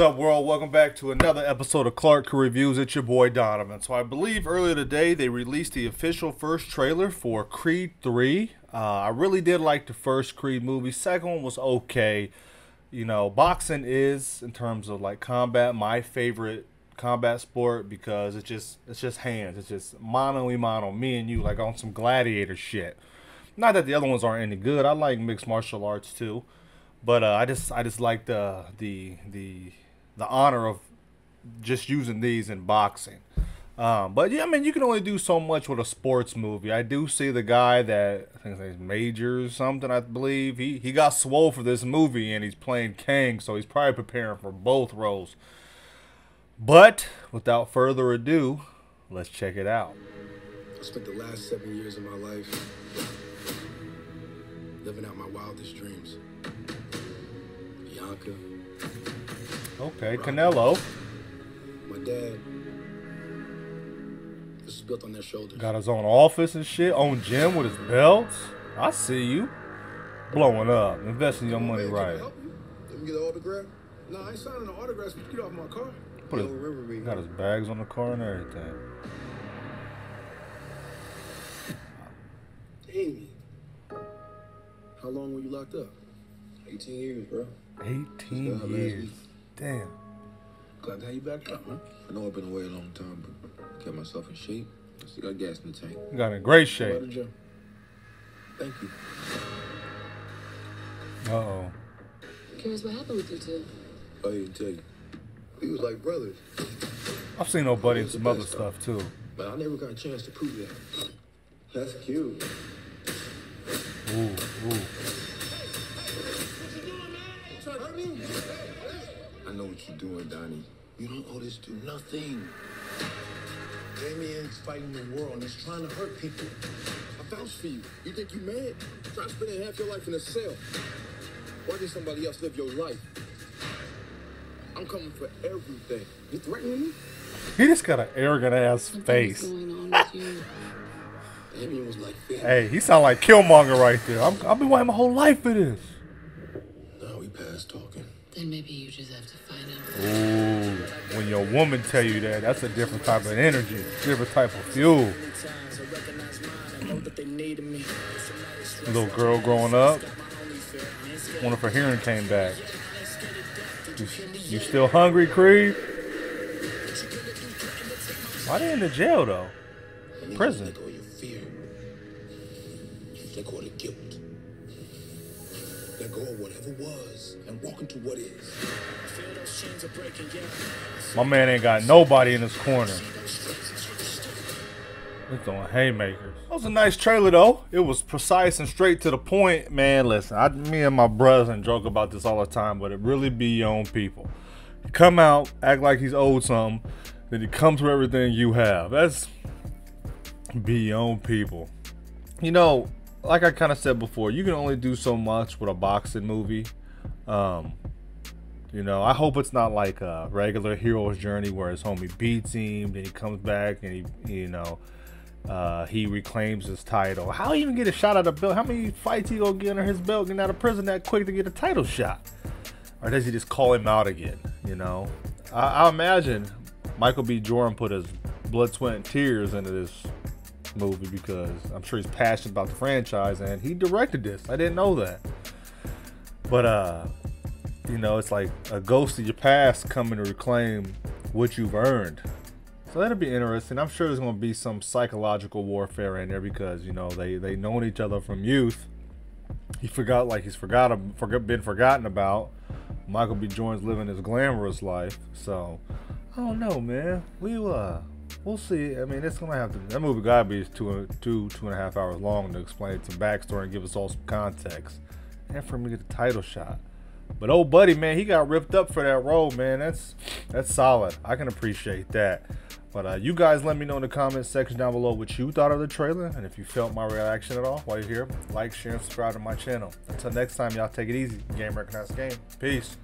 up, world? Welcome back to another episode of Clark Reviews. It's your boy Donovan. So I believe earlier today they released the official first trailer for Creed 3. Uh, I really did like the first Creed movie. Second one was okay. You know, boxing is in terms of like combat my favorite combat sport because it's just it's just hands. It's just mano y mano, me and you, like on some gladiator shit. Not that the other ones aren't any good. I like mixed martial arts too. But uh, I just I just like the the the the honor of just using these in boxing. Um, but yeah, I mean, you can only do so much with a sports movie. I do see the guy that I think his name's Major something. I believe he he got swole for this movie, and he's playing Kang, so he's probably preparing for both roles. But without further ado, let's check it out. I spent the last seven years of my life living out my wildest dreams. Bianca, Okay, Canelo my dad. This is built on their shoulders. got his own office and shit, own gym with his belts. I see you blowing up, investing your money Hey, can right. help? Let me get an autograph. No, I ain't signing no autographs. but Get off my car. Put Yo, his, remember me. got his bags on the car and everything. Amy. How long were you locked up? 18 years, bro. 18 Just last years. Week. Damn. Glad to have you back up, man. I know I've been away a long time, but kept myself in shape. I still got gas in the tank. You got in great Go to shape. the gym. Thank you. Uh oh. Curious what happened with you two. I didn't tell you. We was like brothers, I've seen old buddy and some other stuff too. but I never got a chance to prove that. That's cute. Ooh, ooh. I know what you're doing, Donnie. You don't owe this to nothing. Damian's fighting the world and he's trying to hurt people. I vouch for you. You think you mad? Try spending half your life in a cell. Watching somebody else live your life. I'm coming for everything. You threatening me? He just got an arrogant ass Something's face. going on with you. Damian was like. Hey, he sound like Killmonger right there. I'm, I've been waiting my whole life for this. Now we past talking. Then maybe you just have to find him. Ooh, when your woman tell you that, that's a different type of energy, different type of fuel. Little girl growing up. Wonder if her hearing came back. You, still hungry, Creed? Why they in the jail though? Prison. Of guilt. Let go of whatever was and walk into what is. My man ain't got nobody in his corner. It's throwing haymakers. That was a nice trailer though. It was precise and straight to the point. Man, listen, I, me and my brothers and joke about this all the time, but it really be your own people. You come out, act like he's owed something, then he comes with everything you have. That's be your own people. You know, like I kind of said before, you can only do so much with a boxing movie. Um, you know, I hope it's not like a regular hero's journey where his homie beats him, then he comes back and he, you know, uh, he reclaims his title. How he even get a shot at a belt? How many fights he gonna get under his belt, getting out of prison that quick to get a title shot? Or does he just call him out again? You know, I, I imagine Michael B. Jordan put his blood, sweat, and tears into this movie because I'm sure he's passionate about the franchise and he directed this. I didn't know that. But uh you know, it's like a ghost of your past coming to reclaim what you've earned. So that'll be interesting. I'm sure there's gonna be some psychological warfare in there because you know they they known each other from youth. He forgot like he's forgot forgot been forgotten about. Michael B. Jordan's living his glamorous life. So I don't know, man. We uh we'll see. I mean, it's gonna have to. That movie gotta be two two two and a half hours long to explain some backstory and give us all some context, and for him to get the title shot. But old buddy, man, he got ripped up for that role, man. That's that's solid. I can appreciate that. But uh, you guys let me know in the comments section down below what you thought of the trailer and if you felt my reaction at all while you're here. Like, share, and subscribe to my channel. Until next time, y'all take it easy. Game recognized game. Peace.